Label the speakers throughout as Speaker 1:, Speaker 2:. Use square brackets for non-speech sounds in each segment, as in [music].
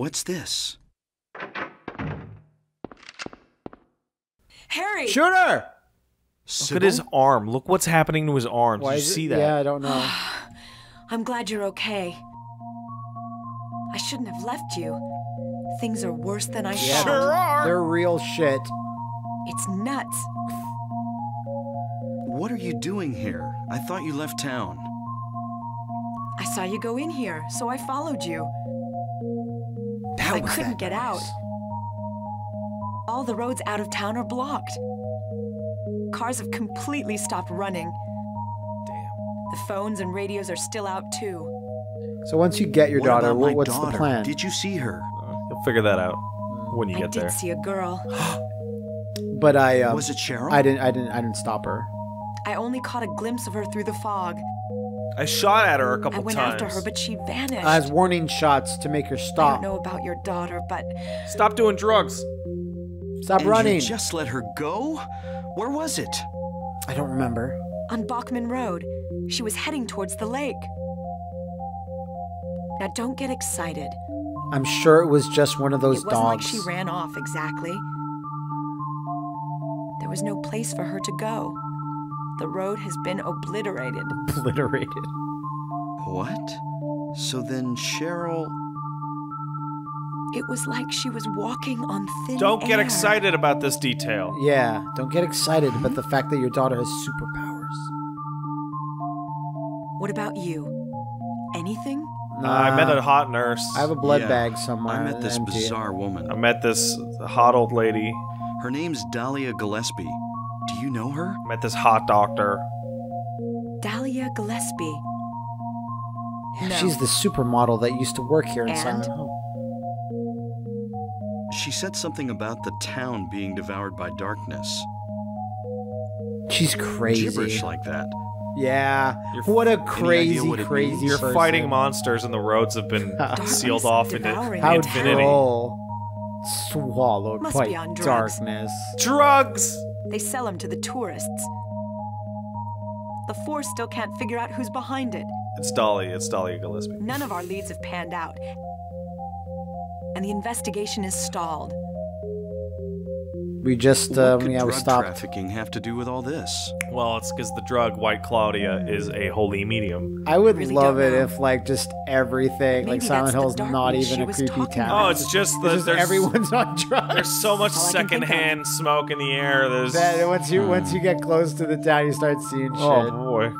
Speaker 1: What's this?
Speaker 2: Harry!
Speaker 3: Shoot her!
Speaker 4: Look at his arm. Look what's happening to his arm. Did
Speaker 3: Why
Speaker 4: you
Speaker 3: is it-
Speaker 4: see that?
Speaker 3: Yeah, I don't know. [sighs]
Speaker 2: I'm glad you're okay. I shouldn't have left you. Things are worse than I
Speaker 3: Yeah,
Speaker 2: thought.
Speaker 3: they're real shit.
Speaker 2: It's nuts.
Speaker 1: What are you doing here? I thought you left town.
Speaker 2: I saw you go in here, so I followed you.
Speaker 3: That
Speaker 2: I
Speaker 3: was
Speaker 2: couldn't
Speaker 3: that
Speaker 2: get
Speaker 3: noise.
Speaker 2: out. All the roads out of town are blocked. Cars have completely stopped running.
Speaker 4: Damn.
Speaker 2: The phones and radios are still out too.
Speaker 3: So once you get your
Speaker 1: what
Speaker 3: daughter, what, what's
Speaker 1: daughter?
Speaker 3: the plan?
Speaker 1: Did you see her?
Speaker 4: Uh, You'll figure that out when you
Speaker 2: I
Speaker 4: get
Speaker 2: did
Speaker 4: there.
Speaker 2: see a girl. [gasps]
Speaker 3: But I um,
Speaker 1: Was it Cheryl?
Speaker 3: I didn't I didn't I didn't stop her.
Speaker 2: I only caught a glimpse of her through the fog.
Speaker 4: I shot at her a couple times.
Speaker 2: I went
Speaker 4: times.
Speaker 2: after her, but she vanished.
Speaker 3: I as warning shots to make her stop.
Speaker 2: I don't know about your daughter, but
Speaker 4: Stop doing drugs.
Speaker 3: Stop
Speaker 1: and
Speaker 3: running.
Speaker 1: You just let her go? Where was it?
Speaker 3: I don't remember.
Speaker 2: on Bachman Road, she was heading towards the lake. Now don't get excited.
Speaker 3: I'm sure it was just one of those
Speaker 2: it wasn't
Speaker 3: dogs.
Speaker 2: like she ran off exactly. There was no place for her to go. The road has been obliterated.
Speaker 3: Obliterated.
Speaker 1: What? So then Cheryl.
Speaker 2: It was like she was walking on thin
Speaker 4: Don't get
Speaker 2: air.
Speaker 4: excited about this detail.
Speaker 3: Yeah, don't get excited about the fact that your daughter has superpowers.
Speaker 2: What about you? Anything?
Speaker 4: Uh, I met a hot nurse.
Speaker 3: I have a blood
Speaker 1: Yeah,
Speaker 3: bag somewhere.
Speaker 1: I met this
Speaker 3: empty.
Speaker 1: bizarre woman.
Speaker 4: I met this hot old lady.
Speaker 1: Her name's Dahlia Gillespie. Do you know her?
Speaker 4: I met this hot doctor.
Speaker 2: Dahlia Gillespie.
Speaker 3: Yeah,
Speaker 2: No.
Speaker 3: She's the supermodel that used to work here in
Speaker 2: And?
Speaker 3: Silent Hill.
Speaker 1: She said something about the town being devoured by darkness.
Speaker 3: She's crazy.
Speaker 1: Gibberish like that.
Speaker 3: yeah.
Speaker 4: You're-
Speaker 3: what a crazy,
Speaker 1: what
Speaker 3: crazy.
Speaker 1: means?
Speaker 4: You're
Speaker 3: person.
Speaker 4: fighting monsters and the roads have been [laughs] sealed off into
Speaker 2: devouring
Speaker 3: How
Speaker 2: it.
Speaker 4: infinity.
Speaker 3: droll. Swallowed
Speaker 2: Must
Speaker 3: by
Speaker 2: be on drugs.
Speaker 3: darkness.
Speaker 4: Drugs!
Speaker 2: They sell them to the tourists. The Force still can't figure out who's behind it.
Speaker 4: It's Dolly. It's Dolly Gillespie.
Speaker 2: None of our leads have panned out. And the investigation is stalled.
Speaker 3: We just,
Speaker 1: what
Speaker 3: um,
Speaker 1: could
Speaker 3: yeah, we
Speaker 1: drug
Speaker 3: stopped.
Speaker 1: trafficking have to do with all this?
Speaker 4: Well, it's because the drug White Claudia is a holy medium.
Speaker 3: I would
Speaker 2: really
Speaker 3: love it
Speaker 2: know.
Speaker 3: if, like, just everything, like Silent
Speaker 2: that's the
Speaker 3: Hill's not even a creepy town.
Speaker 4: Oh, it's just
Speaker 3: It's
Speaker 4: the
Speaker 3: just
Speaker 4: there's
Speaker 3: everyone's [laughs] on drugs.
Speaker 4: there's so much
Speaker 2: All I can think of.
Speaker 4: secondhand smoke in the air. There's
Speaker 3: That once you once you get close to the town, you start seeing shit.
Speaker 4: oh boy.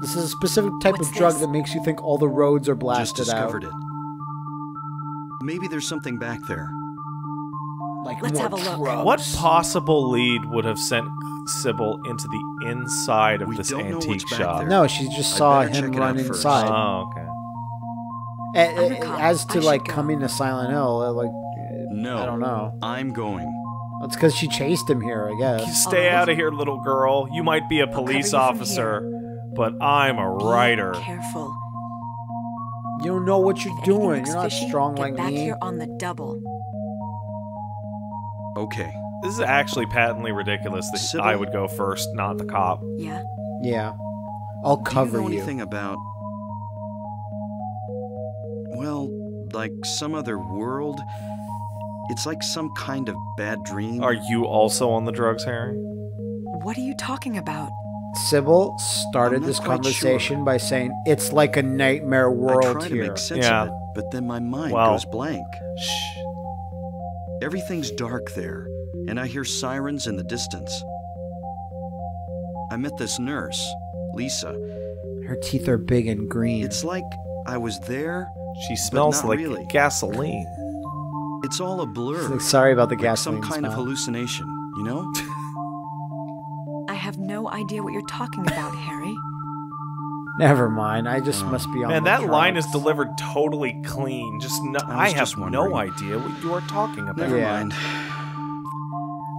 Speaker 3: This is a specific type
Speaker 2: What's
Speaker 3: of drug
Speaker 2: this?
Speaker 3: that makes you think all the roads are
Speaker 1: Just
Speaker 3: blasted out.
Speaker 1: discovered it. Maybe there's something back there.
Speaker 3: Like
Speaker 2: Let's
Speaker 3: more
Speaker 2: have a look.
Speaker 3: drugs.
Speaker 4: What possible lead would have sent Cybil into the inside of
Speaker 1: We
Speaker 4: this antique shop?
Speaker 3: No, she just
Speaker 1: I'd
Speaker 3: saw him run inside.
Speaker 4: Oh, okay.
Speaker 3: A- a as to
Speaker 2: should
Speaker 3: like
Speaker 2: go.
Speaker 3: coming to Silent Hill, uh, like
Speaker 1: No.
Speaker 3: I don't know.
Speaker 1: I'm going.
Speaker 3: It's because she chased him here, I guess.
Speaker 4: Stay
Speaker 2: Alright.
Speaker 4: out of here, little girl. You might be a police
Speaker 2: cover you from
Speaker 4: officer, but I'm a
Speaker 2: Be
Speaker 4: writer.
Speaker 2: Careful.
Speaker 3: You don't know what you're
Speaker 2: If
Speaker 3: doing. You're not
Speaker 2: fishy,
Speaker 3: strong
Speaker 2: get
Speaker 3: like
Speaker 2: back
Speaker 3: me.
Speaker 2: here on the double.
Speaker 1: Okay.
Speaker 4: This is actually patently ridiculous that
Speaker 1: Cybil?
Speaker 4: I would go first, not the cop.
Speaker 2: Yeah?
Speaker 3: Yeah, I'll cover
Speaker 1: Do you know
Speaker 3: you.
Speaker 1: anything about. Well, like some other world? It's like some kind of bad dream.
Speaker 4: Are you also on the drugs, Harry?
Speaker 2: What are you talking about?
Speaker 3: Cybil started this conversation
Speaker 1: sure.
Speaker 3: by saying it's like a nightmare world
Speaker 1: I
Speaker 3: world
Speaker 1: try to
Speaker 3: here.
Speaker 1: make sense
Speaker 4: Yeah.
Speaker 1: of it, but then my mind
Speaker 4: Well-
Speaker 1: goes blank.
Speaker 4: Shh.
Speaker 1: Everything's dark there, and I hear sirens in the distance. I met this nurse, Lisa.
Speaker 3: Her teeth are big and green.
Speaker 1: It's like I was there.
Speaker 4: She smells
Speaker 1: not
Speaker 4: like
Speaker 1: really.
Speaker 4: gasoline.
Speaker 1: It's all a blur.
Speaker 3: Like, sorry about the
Speaker 1: like
Speaker 3: gasoline
Speaker 1: some kind of hallucination, you know? [laughs]
Speaker 2: I have no idea what you're talking about, Harry.
Speaker 3: Never mind. I just mm. must be on.
Speaker 4: Man,
Speaker 3: the
Speaker 4: that line is delivered totally clean. Just no,
Speaker 1: I
Speaker 4: I,
Speaker 1: was
Speaker 4: have
Speaker 1: just
Speaker 4: no idea what you are talking about.
Speaker 1: Never
Speaker 3: Yeah.
Speaker 1: mind.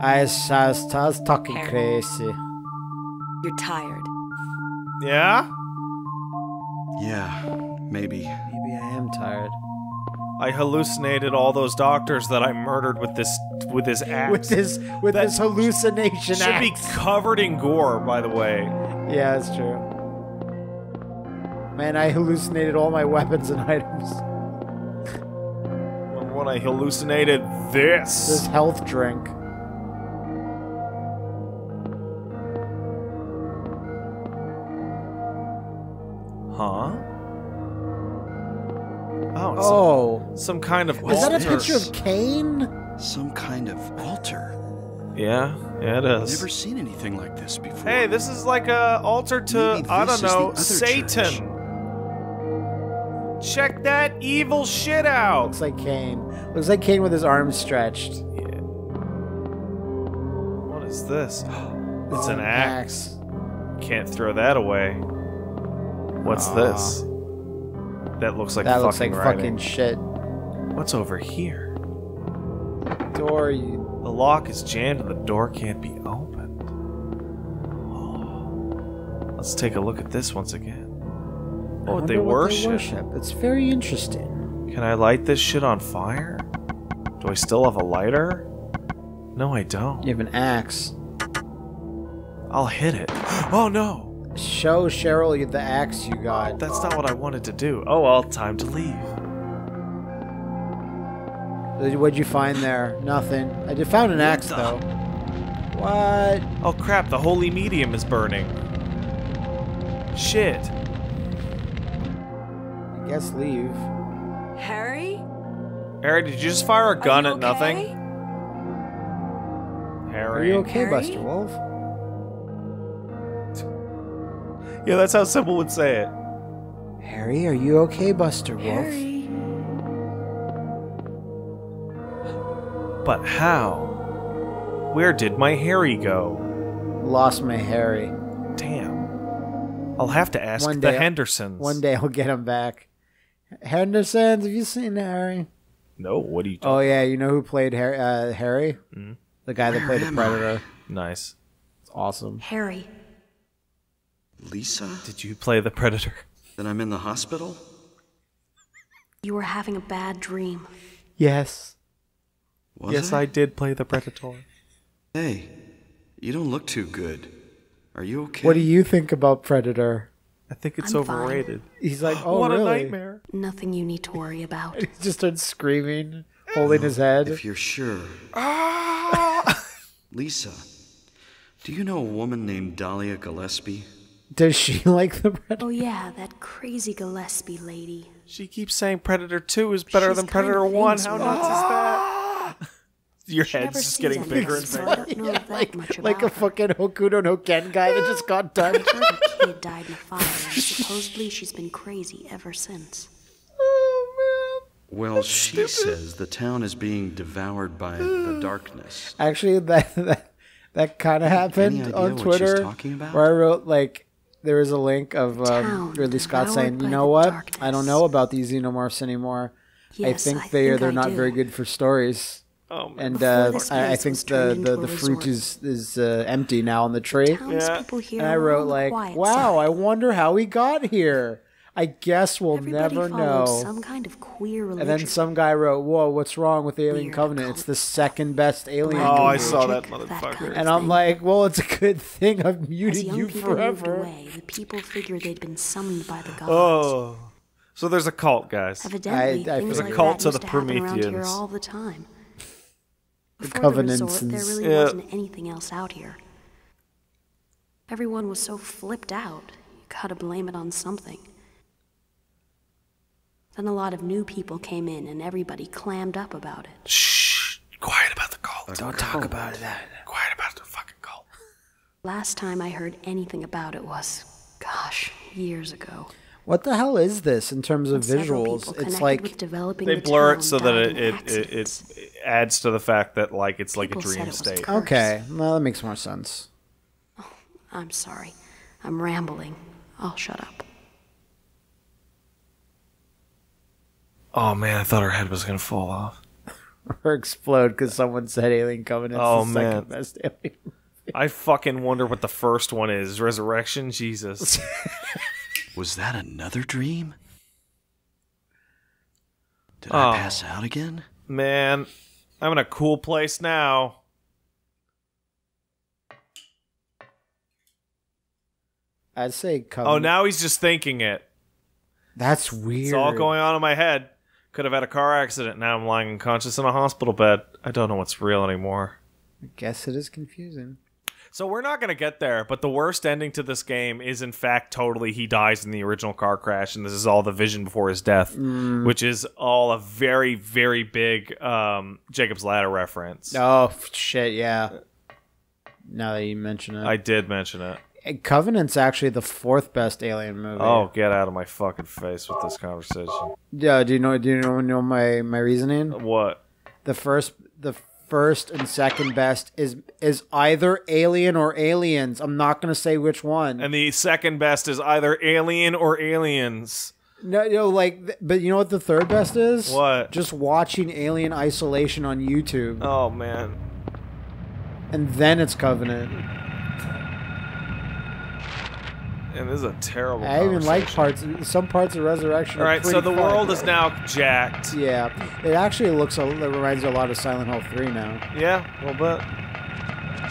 Speaker 3: I was, I was, I was talking
Speaker 2: Harry.
Speaker 3: crazy.
Speaker 2: You're tired.
Speaker 4: Yeah?
Speaker 1: Yeah, maybe.
Speaker 3: Maybe I am tired.
Speaker 4: I hallucinated all those doctors that I murdered with this with this [laughs] axe.
Speaker 3: With this, with
Speaker 4: That
Speaker 3: this hallucination
Speaker 4: should be covered in gore, by the way.
Speaker 3: Yeah, that's true. Man, I hallucinated all my weapons and [laughs] items.
Speaker 4: when I hallucinated
Speaker 3: This
Speaker 4: this.
Speaker 3: health drink.
Speaker 4: Huh? Oh,
Speaker 3: Oh,
Speaker 4: some kind of
Speaker 3: is that a picture of Cain?
Speaker 1: Some kind of altar.
Speaker 4: Yeah, yeah, it is.
Speaker 1: Never seen anything like this before.
Speaker 4: Hey, this is like a altar to
Speaker 1: Maybe
Speaker 4: I don't know
Speaker 1: other
Speaker 4: Satan. Check that evil shit out.
Speaker 3: Looks like Cain. Looks like Cain with his arms stretched.
Speaker 4: Yeah. What is this? [gasps] It's an axe. Can't throw that away. What's this? That looks like
Speaker 3: that
Speaker 4: fucking
Speaker 3: looks like
Speaker 4: writing.
Speaker 3: fucking shit.
Speaker 4: What's over here?
Speaker 3: Door, you.
Speaker 4: The lock is jammed and the door can't be opened. Oh. Let's take a look at this once again.
Speaker 3: I
Speaker 4: Oh,
Speaker 3: wonder
Speaker 4: they
Speaker 3: what
Speaker 4: worship.
Speaker 3: worship. It's very interesting.
Speaker 4: Can I light this shit on fire? Do I still have a lighter? No, I don't.
Speaker 3: You have an axe.
Speaker 4: I'll hit it. Oh no!
Speaker 3: Show Cheryl the axe you got.
Speaker 4: That's not what I wanted to do. Oh well, time to leave.
Speaker 3: What'd you find there? Nothing. I did found an axe though. What?
Speaker 4: Oh crap, the holy medium is burning. Shit.
Speaker 3: I guess leave.
Speaker 2: Harry?
Speaker 4: Harry, did you just fire a gun
Speaker 2: you
Speaker 4: at nothing?
Speaker 2: okay?
Speaker 3: Are you okay,
Speaker 2: Harry?
Speaker 3: Buster Wolf?
Speaker 4: Yeah, that's how Cybil would say it.
Speaker 3: Harry, are you okay, Buster Wolf?
Speaker 2: Harry?
Speaker 4: But how? Where did my Harry go?
Speaker 3: Lost my Harry.
Speaker 4: Damn. I'll have to ask
Speaker 3: One
Speaker 4: the
Speaker 3: day-
Speaker 4: Hendersons.
Speaker 3: One day I'll get him back. Hendersons, have you seen Harry?
Speaker 4: No, what are you
Speaker 3: Oh yeah, you know who played Harry? Uh, Harry?
Speaker 4: Mhm.
Speaker 3: The guy that played the
Speaker 1: am I?
Speaker 3: Predator.
Speaker 4: Nice.
Speaker 3: It's awesome.
Speaker 2: Harry.
Speaker 1: Lisa?
Speaker 4: Did you play the Predator?
Speaker 1: That I'm in the hospital?
Speaker 5: You were having a bad dream.
Speaker 3: Yes.
Speaker 1: Was
Speaker 4: yes,
Speaker 1: I?
Speaker 4: I did play the Predator.
Speaker 1: Hey, you don't look too good. Are you okay?
Speaker 3: What do you think about Predator?
Speaker 4: I think it's
Speaker 5: I'm fine.
Speaker 4: overrated.
Speaker 3: He's like, [gasps] oh
Speaker 4: what
Speaker 3: really?
Speaker 4: a nightmare.
Speaker 5: Nothing you need to worry about. [laughs]
Speaker 3: He just starts screaming, holding his head.
Speaker 1: If you're sure. [laughs] Ah! Lisa, do you know a woman named Dahlia Gillespie?
Speaker 3: Does she [laughs] like the Predator?
Speaker 5: Oh yeah, that crazy Gillespie lady.
Speaker 4: She keeps saying Predator 2 is better
Speaker 5: She's
Speaker 4: than Predator
Speaker 5: of
Speaker 4: 1.
Speaker 5: famous
Speaker 4: How nuts is that? Your
Speaker 5: She
Speaker 4: head's just getting bigger and
Speaker 5: so
Speaker 4: bigger.
Speaker 5: I don't know that
Speaker 3: like, like a
Speaker 5: her.
Speaker 3: fucking Hokuto no Ken guy that just got done.
Speaker 5: I heard a kid died in a fire, and [laughs] supposedly she's been crazy ever since.
Speaker 1: Well, she says the town is being devoured by the [sighs] darkness.
Speaker 3: Actually, that that, that kind of happened
Speaker 1: idea
Speaker 3: on
Speaker 1: what she's
Speaker 3: Twitter,
Speaker 1: talking about?
Speaker 3: where I wrote like there was a link of um, Ridley Scott saying, "You know
Speaker 5: the
Speaker 3: what? I don't know about these xenomorphs anymore. I
Speaker 5: Yes,
Speaker 3: think
Speaker 5: I
Speaker 3: they are
Speaker 5: think
Speaker 3: they're
Speaker 5: I
Speaker 3: not
Speaker 5: do.
Speaker 3: very good for stories."
Speaker 4: Oh, man.
Speaker 3: And uh, I, I think the, the, the fruit is is uh, empty now on the tree.
Speaker 5: Townspeople here
Speaker 3: And I wrote like, "Wow,
Speaker 5: side.
Speaker 3: I wonder how we got here. I guess we'll
Speaker 5: Everybody
Speaker 3: never know."
Speaker 5: some kind of queer
Speaker 3: And then some guy wrote, "Whoa, what's wrong with Alien
Speaker 5: Weird
Speaker 3: Covenant? It's the second best Alien
Speaker 5: Black
Speaker 4: Oh, I saw that
Speaker 5: magic,
Speaker 4: motherfucker.
Speaker 5: kind of
Speaker 3: And I'm like, well, it's a good thing I've
Speaker 5: As
Speaker 3: muted
Speaker 5: young
Speaker 3: you
Speaker 5: people moved
Speaker 3: forever.
Speaker 5: away, the people figured they'd been summoned by the gods.
Speaker 4: Oh. So there's a cult, guys.
Speaker 5: Evidently,
Speaker 3: I- I
Speaker 5: things
Speaker 3: feel
Speaker 4: There's a cult
Speaker 5: that
Speaker 4: to the
Speaker 5: to around here
Speaker 4: Prometheans.
Speaker 5: all the time.
Speaker 3: The
Speaker 5: Before the resort,
Speaker 3: and
Speaker 5: there really
Speaker 4: Yeah.
Speaker 5: wasn't anything else out here. Everyone was so flipped out. You gotta blame it on something. Then a lot of new people came in, and everybody clammed up about it.
Speaker 4: Shh. Quiet about the cult.
Speaker 3: Don't talk about it.
Speaker 4: Quiet about the fucking cult.
Speaker 5: Last time I heard anything about it was, gosh, years ago.
Speaker 3: What the hell is this in terms of visuals? It's like
Speaker 5: developing
Speaker 4: They
Speaker 5: the
Speaker 4: blur it so that
Speaker 5: died
Speaker 4: it it, it, it adds to the fact that like it's like a dream state.
Speaker 5: cursed.
Speaker 3: okay. Well, that makes more sense.
Speaker 5: Oh, I'm sorry. I'm rambling. I'll shut up.
Speaker 4: Oh man, I thought her head was gonna fall off. [laughs]
Speaker 3: Or explode because someone said Alien Covenant.
Speaker 4: Oh,
Speaker 3: the second
Speaker 4: man.
Speaker 3: best Alien.
Speaker 4: I fucking wonder what the first one is. Resurrection, Jesus. [laughs]
Speaker 1: Was that another dream? Did
Speaker 4: Oh.
Speaker 1: I pass out again?
Speaker 4: man, I'm in a cool place now.
Speaker 3: I'd say
Speaker 4: Oh, now he's just thinking it.
Speaker 3: That's weird.
Speaker 4: It's all going on in my head. Could have had a car accident. Now I'm lying unconscious in a hospital bed. I don't know what's real anymore.
Speaker 3: I guess it is confusing.
Speaker 4: So we're not going to get there, but the worst ending to this game is in fact totally he dies in the original car crash and this is all the vision before his death, which is all a very very big um Jacob's Ladder reference.
Speaker 3: Oh shit, yeah. Now that you mention it,
Speaker 4: I did mention it.
Speaker 3: Covenant's actually the fourth best Alien movie.
Speaker 4: Oh, get out of my fucking face with this conversation.
Speaker 3: yeah. Do you know? Do you know, know my my reasoning?
Speaker 4: What?
Speaker 3: The first, the first and second best is is either Alien or Aliens. I'm not gonna say which one.
Speaker 4: And the second best is either Alien or Aliens.
Speaker 3: no, no, like, but you know what the third best is?
Speaker 4: What?
Speaker 3: Just watching Alien Isolation on YouTube,
Speaker 4: Oh man.
Speaker 3: and then it's Covenant.
Speaker 4: And this is a terrible
Speaker 3: I even like parts. Some parts of Resurrection.
Speaker 4: All
Speaker 3: are
Speaker 4: right, so the
Speaker 3: fun.
Speaker 4: world is now jacked.
Speaker 3: Yeah, it actually looks. A, it reminds you a lot of Silent Hill Three now.
Speaker 4: Yeah, a little bit.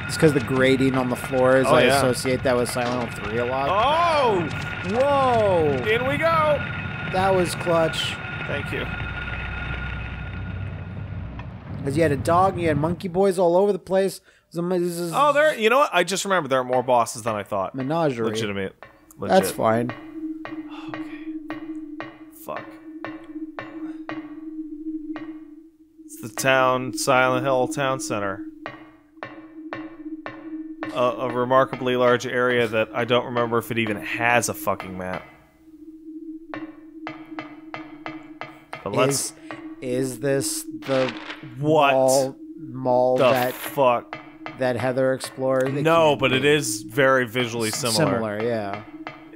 Speaker 3: It's because the grading on the floors.
Speaker 4: Oh,
Speaker 3: I
Speaker 4: yeah.
Speaker 3: associate that with Silent Hill Three a lot.
Speaker 4: Oh,
Speaker 3: Whoa,
Speaker 4: in we go.
Speaker 3: that was clutch.
Speaker 4: Thank you.
Speaker 3: Because you had a dog, and you had monkey boys all over the place. It was a, this is
Speaker 4: Oh, there. You know what? I just remembered there are more bosses than I thought.
Speaker 3: menagerie.
Speaker 4: Legitimate. Legit.
Speaker 3: That's fine.
Speaker 4: Fuck. It's the town, Silent Hill Town Center. A, a remarkably large area that I don't remember if it even has a fucking map. But let's.
Speaker 3: Is is this the
Speaker 4: What?
Speaker 3: mall, mall
Speaker 4: the
Speaker 3: that
Speaker 4: fuck?
Speaker 3: that Heather explored?
Speaker 4: No, but it is very visually similar.
Speaker 3: Similar, yeah.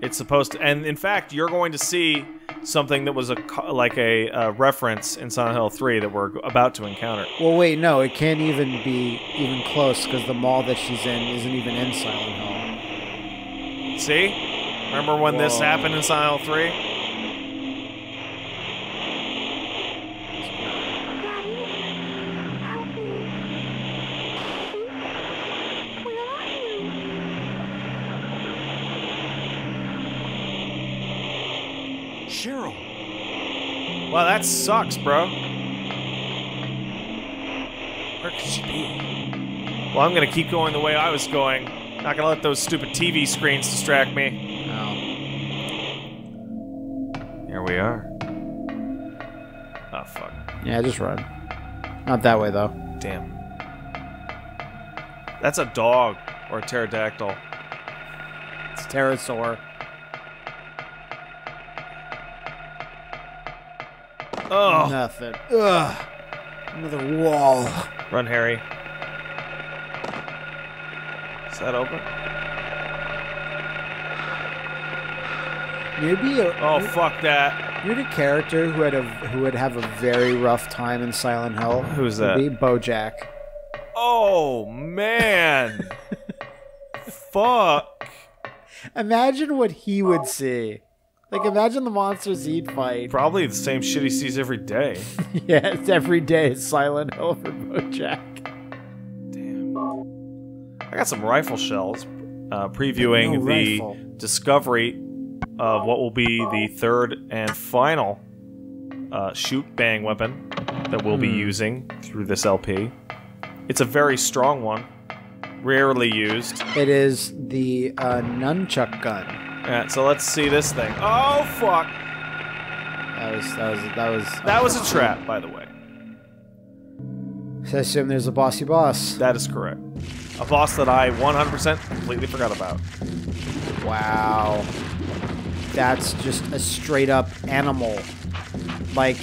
Speaker 4: It's supposed to, and in fact, you're going to see something that was a like a uh, reference in Silent Hill 3 that we're about to encounter.
Speaker 3: Well, wait, no, it can't even be even close because the mall that she's in isn't even in Silent Hill.
Speaker 4: See? Remember when this happened in Silent Hill 3?
Speaker 1: Cheryl.
Speaker 4: Wow, that sucks, bro. Where could she be? Well, I'm gonna keep going the way I was going. Not gonna let those stupid TV screens distract me.
Speaker 3: No.
Speaker 4: Here we are. Oh, fuck.
Speaker 3: Yeah, just run. Not that way though.
Speaker 4: Damn. That's a dog or a pterodactyl.
Speaker 3: It's a pterosaur.
Speaker 4: Oh,
Speaker 3: Nothing. Ugh. Another wall.
Speaker 4: run, Harry. Is that open?
Speaker 3: You'd be a,
Speaker 4: Oh, fuck that.
Speaker 3: you'd a character who had a who would have a very rough time in Silent Hill.
Speaker 4: Who's that?
Speaker 3: Be BoJack.
Speaker 4: Oh, man. [laughs] fuck.
Speaker 3: Imagine what he would see. Like, imagine the monsters he'd fight.
Speaker 4: Probably the same shit he sees every day. [laughs]
Speaker 3: yeah, it's every day Silent Hill for BoJack.
Speaker 4: Damn. I got some rifle shells uh, previewing
Speaker 3: No
Speaker 4: the
Speaker 3: rifle.
Speaker 4: discovery of what will be the third and final uh, shoot bang weapon that we'll be
Speaker 3: Hmm.
Speaker 4: using through this LP. It's a very strong one, rarely used.
Speaker 3: It is the uh, nunchuck gun.
Speaker 4: Yeah, so let's see this thing. Oh fuck!
Speaker 3: That was that was that was.
Speaker 4: That was a trap, by the way.
Speaker 3: So I assume there's a bossy boss.
Speaker 4: That is correct. A boss that I 100% completely forgot about.
Speaker 3: Wow. That's just a straight up animal. Like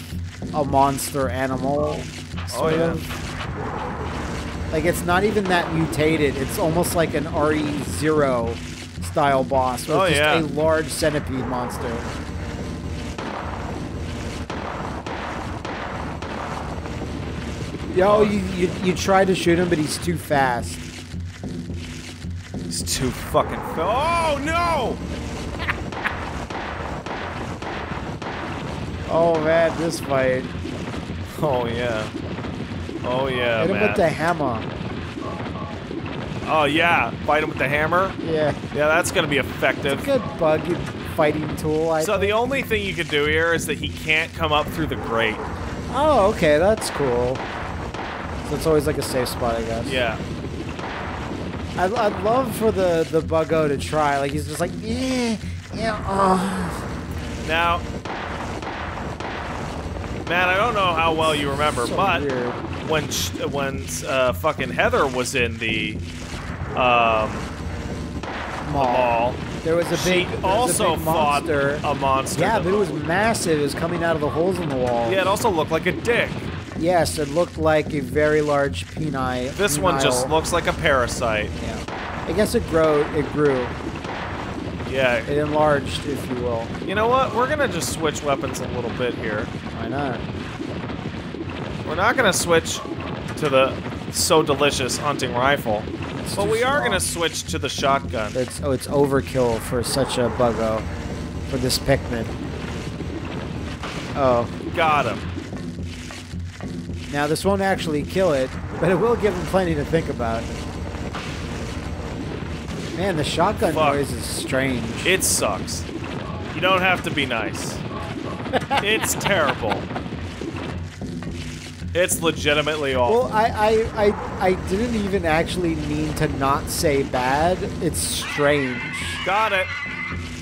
Speaker 3: a monster animal. Oh, sort
Speaker 4: yeah.
Speaker 3: of. Like it's not even that mutated. It's almost like an RE0 style boss. With
Speaker 4: Oh,
Speaker 3: just
Speaker 4: yeah.
Speaker 3: a large centipede monster. Yo, you, you you tried to shoot him, but he's too fast.
Speaker 4: He's too fucking. Fa- oh no! [laughs]
Speaker 3: Oh man, this fight.
Speaker 4: Oh yeah. Oh yeah,
Speaker 3: Hit him
Speaker 4: man.
Speaker 3: with the hammer.
Speaker 4: Oh yeah, fight him with the hammer.
Speaker 3: Yeah.
Speaker 4: Yeah, that's gonna be effective.
Speaker 3: Good bug fighting tool. I
Speaker 4: So
Speaker 3: think.
Speaker 4: the only thing you could do here is that he can't come up through the grate.
Speaker 3: Oh, okay, that's cool. So it's always like a safe spot, I guess.
Speaker 4: Yeah.
Speaker 3: I'd, I'd love for the the buggo to try. Like he's just like, eh, yeah, oh.
Speaker 4: Now, man, I don't know how well you remember,
Speaker 3: So
Speaker 4: but
Speaker 3: weird.
Speaker 4: when when uh, fucking Heather was in the um,
Speaker 3: Mall.
Speaker 4: mall,
Speaker 3: There was a
Speaker 4: she
Speaker 3: big, there
Speaker 4: also
Speaker 3: a big
Speaker 4: fought
Speaker 3: monster.
Speaker 4: a monster.
Speaker 3: Yeah, but it was massive. It was coming out of the holes in the wall.
Speaker 4: Yeah, it also looked like a dick.
Speaker 3: Yes, it looked like a very large peni.
Speaker 4: This one just looks like a parasite.
Speaker 3: Yeah. I guess it grew. It grew.
Speaker 4: Yeah.
Speaker 3: It enlarged, if you will.
Speaker 4: You know what? We're gonna just switch weapons a little bit here.
Speaker 3: Why not?
Speaker 4: We're not gonna switch to the so delicious hunting rifle, but
Speaker 3: too
Speaker 4: we are gonna switch to the shotgun.
Speaker 3: It's oh, it's overkill for such a buggo, for this Pikmin. Oh,
Speaker 4: Got him.
Speaker 3: now this won't actually kill it, but it will give him plenty to think about. Man, the shotgun
Speaker 4: Fuck.
Speaker 3: noise is strange.
Speaker 4: It sucks. You don't have to be nice. [laughs] it's terrible. It's legitimately awful.
Speaker 3: Well, I, I, I, I didn't even actually mean to not say bad. It's strange.
Speaker 4: Got it.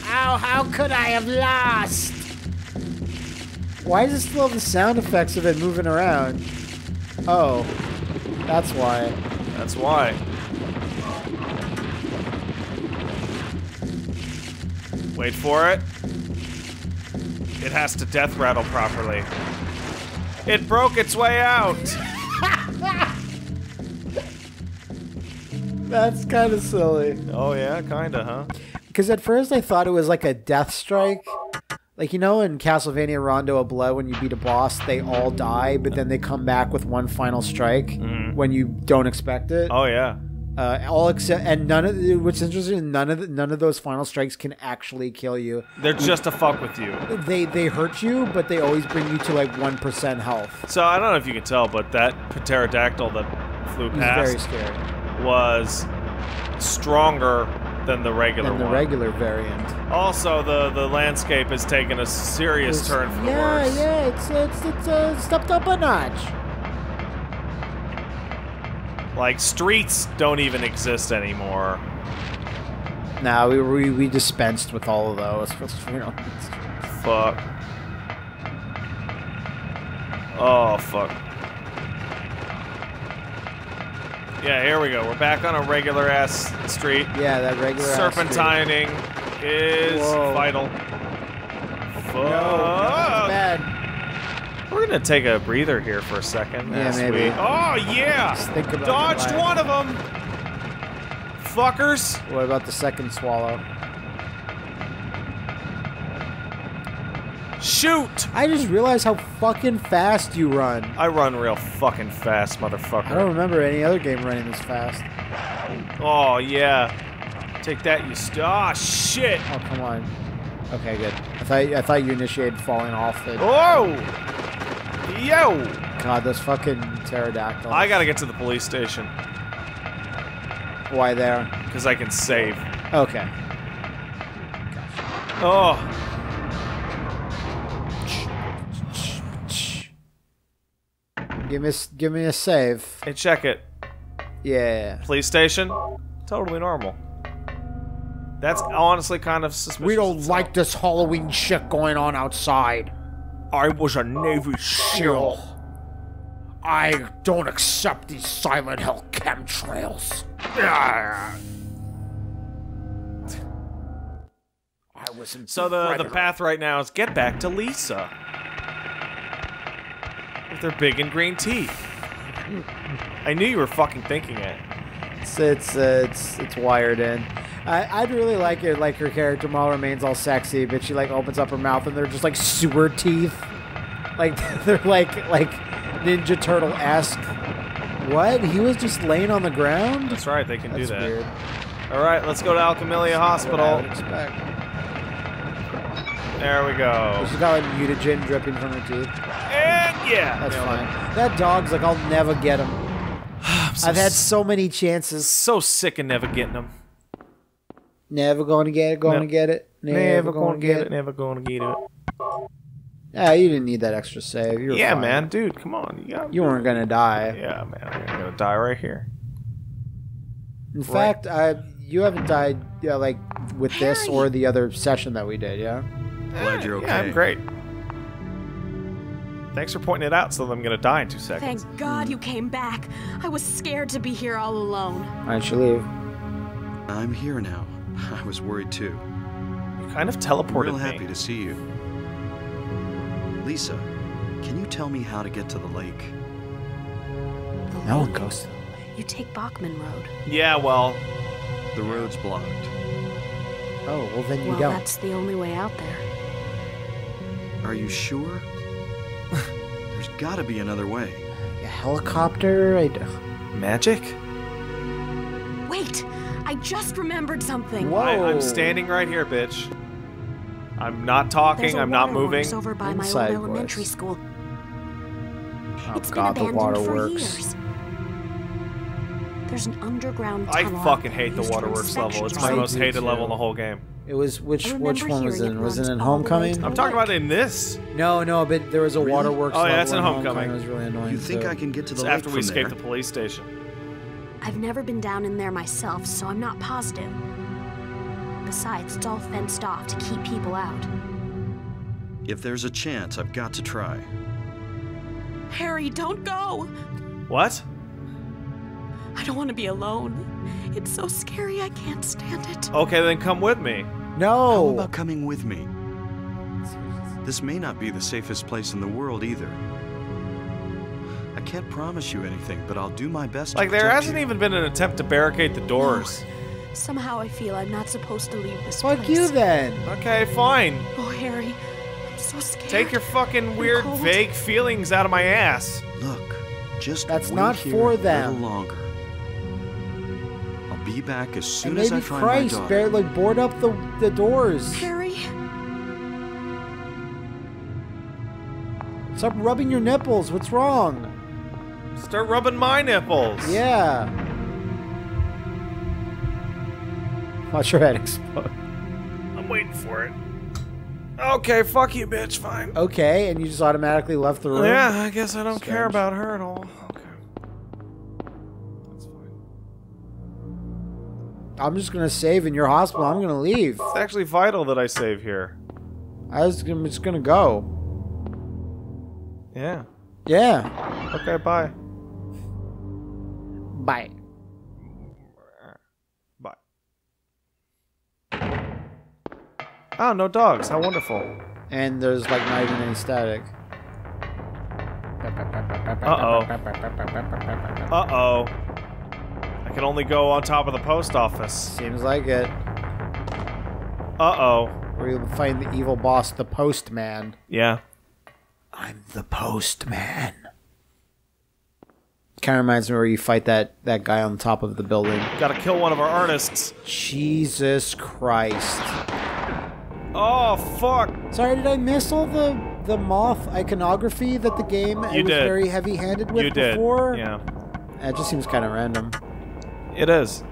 Speaker 3: Ow, how could I have lost? Why does it still have the sound effects of it moving around? Oh, that's why.
Speaker 4: That's why. Wait for it. It has to death rattle properly. It broke its way out. [laughs]
Speaker 3: That's kind of silly.
Speaker 4: Oh yeah, kinda, huh?
Speaker 3: Because at first I thought it was like a death strike. Like, you know, in Castlevania Rondo of Blood, when you beat a boss, they all die, but then they come back with one final strike mm-hmm. when you don't expect it.
Speaker 4: Oh yeah.
Speaker 3: Uh, all except, and none of the, what's interesting, none of the, none of those final strikes can actually kill you.
Speaker 4: They're just to fuck with you.
Speaker 3: They they hurt you, but they always bring you to like one percent health.
Speaker 4: So I don't know if you can tell, but that pterodactyl that flew past was stronger than the regular
Speaker 3: Than the
Speaker 4: one.
Speaker 3: regular variant.
Speaker 4: Also, the the landscape has taken a serious
Speaker 3: It's-
Speaker 4: turn for the
Speaker 3: yeah, yeah, it's it's it's uh, stepped up a notch.
Speaker 4: Like streets don't even exist anymore.
Speaker 3: Now we, we we dispensed with all of those. [laughs] You know,
Speaker 4: Fuck. Oh fuck. Yeah, here we go. We're back on a regular ass street.
Speaker 3: yeah, that regular.
Speaker 4: Serpentining is
Speaker 3: Whoa.
Speaker 4: vital.
Speaker 3: No,
Speaker 4: Fuck.
Speaker 3: bad.
Speaker 4: We're gonna take a breather here for a second.
Speaker 3: Yeah,
Speaker 4: as
Speaker 3: maybe.
Speaker 4: we- Oh yeah!
Speaker 3: Just think about
Speaker 4: Dodged one of them. Fuckers.
Speaker 3: What about the second swallow?
Speaker 4: Shoot!
Speaker 3: I just realized how fucking fast you run.
Speaker 4: I run real fucking fast, motherfucker.
Speaker 3: I don't remember any other game running this fast.
Speaker 4: Oh yeah. Take that, you st- Oh shit!
Speaker 3: Oh come on. Okay, good. I thought I thought you initiated falling off the.
Speaker 4: Oh! Yo!
Speaker 3: God, those fucking pterodactyls.
Speaker 4: I gotta get to the police station
Speaker 3: Why there?
Speaker 4: because I can save.
Speaker 3: Okay.
Speaker 4: Oh,
Speaker 3: Give me a, give me a save.
Speaker 4: hey, check it.
Speaker 3: Yeah.
Speaker 4: Police station, totally normal. That's honestly kind of suspicious.
Speaker 3: We don't like this Halloween shit going on outside.
Speaker 4: I was a Navy SEAL.
Speaker 3: I don't accept these Silent Hill chemtrails. I was
Speaker 4: So the the path right now is get back to Lisa with her big and green teeth. I knew you were fucking thinking it.
Speaker 3: It's it's uh, it's it's wired in. I, I'd really like it, like her character model remains all sexy, but she like opens up her mouth and they're just like sewer teeth, like [laughs] they're like like Ninja Turtle esque. What? He was just laying on the ground.
Speaker 4: That's right, they can
Speaker 3: That's
Speaker 4: do that.
Speaker 3: weird.
Speaker 4: All right, let's go to
Speaker 3: Alchemilla
Speaker 4: Hospital. There we go.
Speaker 3: She's got like mutagen dripping from her teeth.
Speaker 4: And yeah,
Speaker 3: That's fine. That dog's like I'll never get him.
Speaker 4: I'm so
Speaker 3: I've had so many chances.
Speaker 4: so sick of never getting them.
Speaker 3: Never going to get it. Going
Speaker 4: No.
Speaker 3: to get it.
Speaker 4: Never gonna get it. Never gonna get it.
Speaker 3: Yeah, you didn't need that extra save. You were
Speaker 4: Yeah,
Speaker 3: fine.
Speaker 4: man, dude, come on. You, got,
Speaker 3: You weren't gonna die.
Speaker 4: yeah, man, I'm gonna die right here.
Speaker 3: In fact, I you haven't died yeah, like with this or the other session that we did. Yeah.
Speaker 1: Glad you're okay.
Speaker 4: Yeah, I'm great. Thanks for pointing it out so that I'm gonna die in two seconds.
Speaker 5: Thank God you came back. I was scared to be here all alone.
Speaker 3: Why don't you leave?
Speaker 1: I'm here now. I was worried too.
Speaker 4: You kind of teleported
Speaker 1: I'm
Speaker 4: teleported
Speaker 1: real
Speaker 4: me.
Speaker 1: happy to see you. Lisa, can you tell me how to get to the lake?
Speaker 5: The
Speaker 3: No one goes to the
Speaker 5: You take Bachman Road.
Speaker 4: Yeah, well,
Speaker 1: The road's blocked.
Speaker 3: Oh, well then you
Speaker 5: well,
Speaker 3: don't.
Speaker 5: that's the only way out there.
Speaker 1: Are you sure? There's gotta be another way.
Speaker 3: A helicopter? I d-
Speaker 4: magic?
Speaker 5: Wait! I just remembered something.
Speaker 3: Whoa.
Speaker 4: I, I'm standing right here, bitch. I'm not talking.
Speaker 5: There's a
Speaker 4: I'm not moving.
Speaker 5: waterworks over by my old elementary
Speaker 3: voice.
Speaker 5: school.
Speaker 3: Oh
Speaker 5: It's
Speaker 3: god,
Speaker 5: been abandoned for years. There's an underground tunnel.
Speaker 4: I
Speaker 5: fucking
Speaker 4: hate the waterworks level. It's my most hated
Speaker 3: too.
Speaker 4: level in the whole game.
Speaker 3: It was which which one was it? in? Was it in
Speaker 5: all the way to
Speaker 3: Homecoming?
Speaker 4: I'm talking about in this.
Speaker 3: No, no, but there was a
Speaker 1: Really?
Speaker 3: waterworks.
Speaker 4: Oh, yeah,
Speaker 3: level
Speaker 4: that's in Homecoming.
Speaker 3: It was really annoying.
Speaker 1: You think
Speaker 3: too.
Speaker 1: I can get to the
Speaker 4: It's
Speaker 1: lake
Speaker 4: after we
Speaker 1: from
Speaker 4: escaped
Speaker 1: there?
Speaker 4: the police station.
Speaker 5: I've never been down in there myself, so I'm not positive. Besides, it's all fenced off to keep people out.
Speaker 1: If there's a chance, I've got to try.
Speaker 5: Harry, don't go!
Speaker 4: What?
Speaker 5: I don't want to be alone. It's so scary, I can't stand it.
Speaker 4: Okay, then come with me.
Speaker 1: How
Speaker 3: No.
Speaker 1: about coming with me? This may not be the safest place in the world either. I can't promise you anything, but I'll do my best
Speaker 4: Like,
Speaker 1: to
Speaker 4: there hasn't
Speaker 1: you.
Speaker 4: even been an attempt to barricade the doors.
Speaker 5: Somehow I feel I'm not supposed to leave this
Speaker 3: Fuck
Speaker 5: place.
Speaker 3: you then.
Speaker 4: Okay, fine.
Speaker 5: Oh, Harry, I'm so scared.
Speaker 4: Take your fucking weird, vague feelings out of my ass.
Speaker 1: Look, just
Speaker 3: That's
Speaker 1: wait
Speaker 3: not
Speaker 1: here
Speaker 3: for
Speaker 1: a
Speaker 3: them.
Speaker 1: little longer. I'll be back as soon as I
Speaker 3: maybe
Speaker 1: find
Speaker 3: Christ,
Speaker 1: my daughter.
Speaker 3: bear, like board up the the doors.
Speaker 5: Harry,
Speaker 3: Stop rubbing your nipples. What's wrong?
Speaker 4: Start rubbing my nipples.
Speaker 3: Yeah. Watch your head explode.
Speaker 4: I'm waiting for it. Okay, fuck you, bitch. Fine.
Speaker 3: Okay, and you just automatically left the room.
Speaker 4: Yeah, I guess I don't care about her at all.
Speaker 3: I'm just gonna save in your hospital. I'm gonna leave.
Speaker 4: It's actually vital that I save here.
Speaker 3: I was I'm just gonna go.
Speaker 4: Yeah.
Speaker 3: Yeah.
Speaker 4: Okay, bye.
Speaker 3: Bye.
Speaker 4: Bye. Oh, no dogs. How wonderful.
Speaker 3: And there's like not even any static.
Speaker 4: Uh-oh. Uh-oh. Can only go on top of the post office.
Speaker 3: Seems like it.
Speaker 4: Uh-oh.
Speaker 3: Where you'll find the evil boss, the postman.
Speaker 4: Yeah.
Speaker 3: I'm the postman. Kind of reminds me where you fight that that guy on top of the building.
Speaker 4: Gotta kill one of our artists.
Speaker 3: Jesus Christ.
Speaker 4: Oh, fuck.
Speaker 3: Sorry, did I miss all the the moth iconography that the game
Speaker 4: You
Speaker 3: was
Speaker 4: did.
Speaker 3: very heavy-handed with
Speaker 4: You did.
Speaker 3: before?
Speaker 4: Yeah.
Speaker 3: It just seems kind of random.
Speaker 4: It is.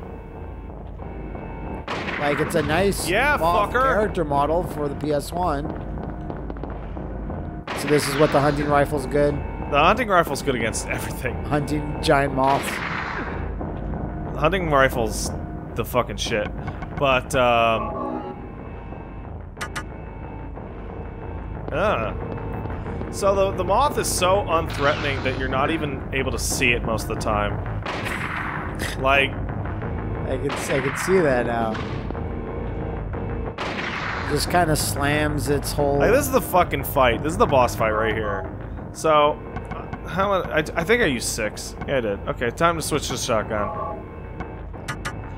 Speaker 3: Like it's a nice
Speaker 4: Yeah,
Speaker 3: character model for the PS1. So this is what the hunting rifle's good.
Speaker 4: The hunting rifle's good against everything.
Speaker 3: Hunting giant moths.
Speaker 4: The hunting rifle's the fucking shit. But, um... Uh, so the, the moth is so unthreatening that you're not even able to see it most of the time. Like,
Speaker 3: I can I can see that now. Just kind of slams its whole.
Speaker 4: like this is the fucking fight. This is the boss fight right here. So, how I, I think I used six. Yeah, I did. Okay, time to switch to shotgun.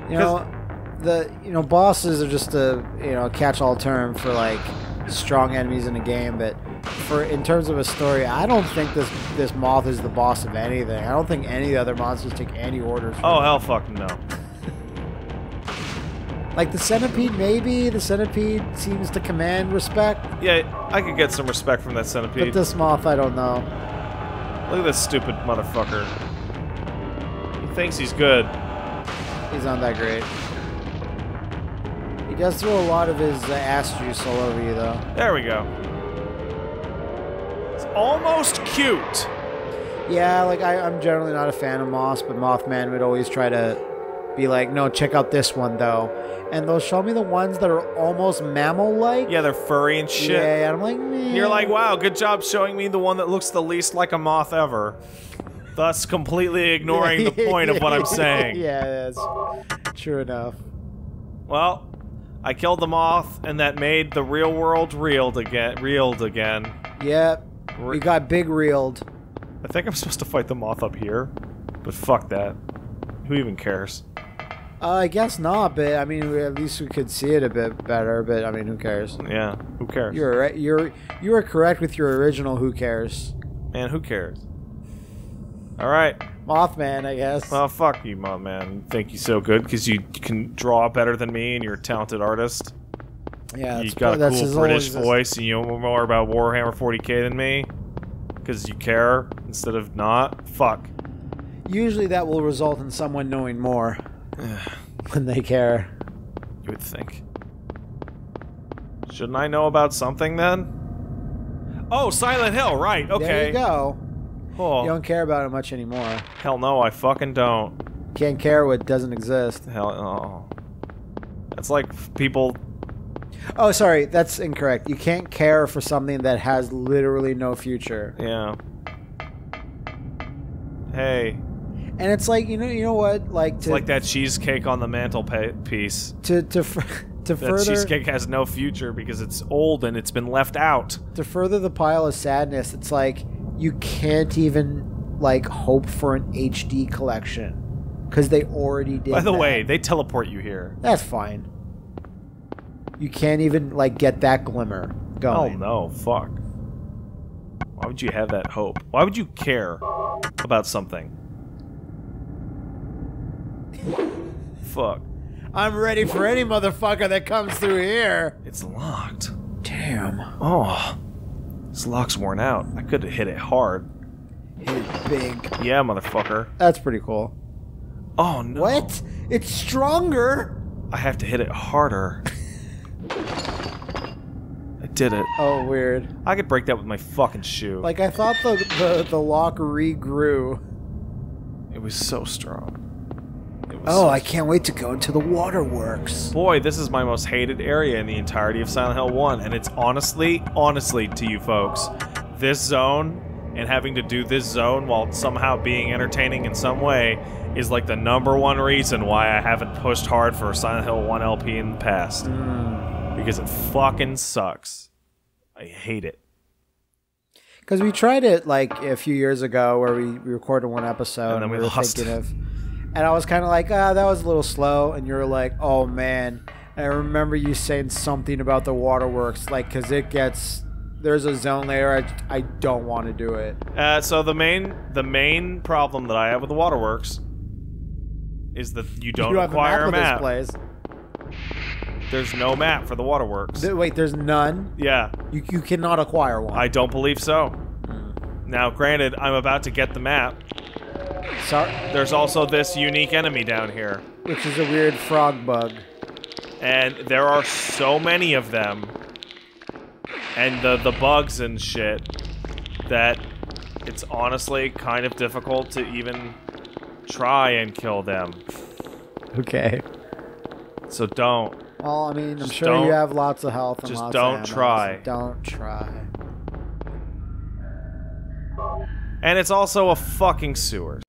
Speaker 3: you know, the you know bosses are just a you know catch-all term for like strong enemies in a game, but for in terms of a story, I don't think this this moth is the boss of anything. I don't think any of the other monsters take any orders. From
Speaker 4: Oh hell, fuck no. [laughs]
Speaker 3: Like the centipede, maybe the centipede seems to command respect,
Speaker 4: Yeah, I could get some respect from that centipede.
Speaker 3: but this moth, I don't know.
Speaker 4: Look at this stupid motherfucker. He thinks he's good.
Speaker 3: He's not that great. He does throw a lot of his uh, ass juice all over you, though.
Speaker 4: There we go. Almost cute.
Speaker 3: Yeah, like I, I'm generally not a fan of Moss, but Mothman would always try to be like, no, check out this one though, and they'll show me the ones that are almost mammal-like.
Speaker 4: Yeah, they're furry and shit.
Speaker 3: Yeah, yeah, I'm like, Meh.
Speaker 4: You're like, wow, good job showing me the one that looks the least like a moth ever. Thus, completely [laughs] ignoring the point of what I'm [laughs] saying.
Speaker 3: yeah, that's true enough.
Speaker 4: Well, I killed the moth, and that made the real world reeled again. Reeled again.
Speaker 3: Yep, we got big reeled.
Speaker 4: I think I'm supposed to fight the moth up here, but fuck that. Who even cares?
Speaker 3: Uh, I guess not, but I mean, we- at least we could see it a bit better. But I mean, who cares?
Speaker 4: Yeah, who cares?
Speaker 3: You're right. You're you were correct with your original. Who cares?
Speaker 4: Man, who cares? All right.
Speaker 3: Mothman, I guess.
Speaker 4: Well, fuck you, Mothman. man. You think you're so good because you can draw better than me and you're a talented artist.
Speaker 3: Yeah,
Speaker 4: You got a cool British voice and you know more about Warhammer 40k than me because you care instead of not. Fuck.
Speaker 3: Usually, that will result in someone knowing more [sighs] when they care.
Speaker 4: You would think. Shouldn't I know about something then? Oh, Silent Hill, right? Okay.
Speaker 3: There you go.
Speaker 4: Oh,
Speaker 3: You don't care about it much anymore.
Speaker 4: hell no, I fucking don't.
Speaker 3: Can't care what doesn't exist.
Speaker 4: Hell, oh. It's like people.
Speaker 3: Oh, sorry, that's incorrect. You can't care for something that has literally no future.
Speaker 4: Yeah. Hey,
Speaker 3: And it's like you know, you know what? Like
Speaker 4: it's
Speaker 3: to
Speaker 4: like that cheesecake on the mantelpiece.
Speaker 3: to to to
Speaker 4: That
Speaker 3: further
Speaker 4: cheesecake has no future because it's old and it's been left out.
Speaker 3: to further the pile of sadness. It's like you can't even like hope for an HD collection because they already did.
Speaker 4: By the
Speaker 3: that.
Speaker 4: way, they teleport you here.
Speaker 3: that's fine. You can't even like get that glimmer
Speaker 4: Oh no, fuck. Why would you have that hope? Why would you care about something? Fuck.
Speaker 3: I'm ready for any motherfucker that comes through here.
Speaker 4: It's locked.
Speaker 3: Damn,
Speaker 4: Oh. This lock's worn out. I could have hit it hard.
Speaker 3: hit it big.
Speaker 4: Yeah, motherfucker.
Speaker 3: That's pretty cool.
Speaker 4: Oh no.
Speaker 3: What? It's stronger.
Speaker 4: I have to hit it harder. [laughs] I did it.
Speaker 3: Oh, weird.
Speaker 4: I could break that with my fucking shoe.
Speaker 3: Like I thought the the, the lock regrew.
Speaker 4: it was so strong. Was
Speaker 3: Oh,
Speaker 4: so
Speaker 3: I can't wait to go into the waterworks.
Speaker 4: Boy, this is my most hated area in the entirety of Silent Hill 1, and it's honestly, honestly to you folks, this zone and having to do this zone while somehow being entertaining in some way is like the number one reason why I haven't pushed hard for Silent Hill 1 LP in the past. Hmm. Because it fucking sucks. I hate it.
Speaker 3: Because we tried it like a few years ago, where we, we recorded one episode,
Speaker 4: And then we
Speaker 3: were of, and I was kind of like, ah, that was a little slow, and you were like, oh man. And I remember you saying something about the waterworks, like, because it gets there's a zone layer. I, I don't want to do it.
Speaker 4: Uh, so the main the main problem that I have with the waterworks is that you don't
Speaker 3: you
Speaker 4: acquire
Speaker 3: a map. of this place.
Speaker 4: There's no map for the waterworks.
Speaker 3: Th- wait, there's none.
Speaker 4: yeah,
Speaker 3: You you cannot acquire one.
Speaker 4: I don't believe so. Hmm. Now, granted, I'm about to get the map.
Speaker 3: Sorry,
Speaker 4: There's also this unique enemy down here,
Speaker 3: which is a weird frog bug.
Speaker 4: and there are so many of them, and the the bugs and shit that it's honestly kind of difficult to even try and kill them.
Speaker 3: Okay.
Speaker 4: So don't.
Speaker 3: Well, I mean, I'm
Speaker 4: Just
Speaker 3: sure you have lots of health and
Speaker 4: just
Speaker 3: lots
Speaker 4: don't
Speaker 3: of ammo, so
Speaker 4: try.
Speaker 3: Don't try.
Speaker 4: And it's also a fucking sewers.